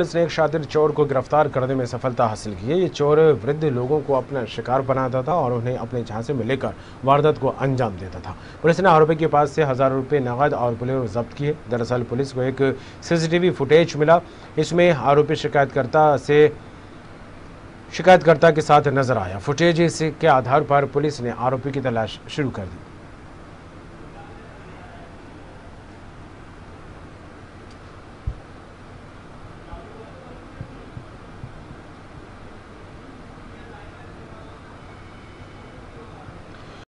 Police ने एक शातिर चोर को गिरफ़्तार करने में सफलता हासिल की है। ये चोर वृद्ध लोगों को अपना शिकार बनाता था और उन्हें अपने झांसे में लेकर वारदात को अंजाम देता था। पुलिस ने आरोपी के पास से हज़ार रुपये नकद और पुलिस जब्त किए। दरअसल पुलिस को एक सीसीटीवी फुटेज मिला। इसमें आरोपी शिकायतकर्ता से शिकायतकर्ता के साथ नज़र आया। फुटेज के आधार पर पुलिस ने आरोपी की तलाश शुरू कर दी।